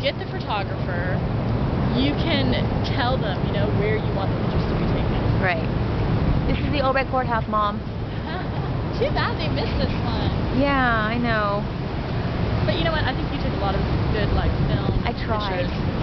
get the photographer. You can tell them, you know, where you want the pictures to be taken. Right. This is the Old Red Courthouse, Mom. Too bad they missed this one. Yeah, I know. But you know what? I think you took a lot of good like film I tried. pictures.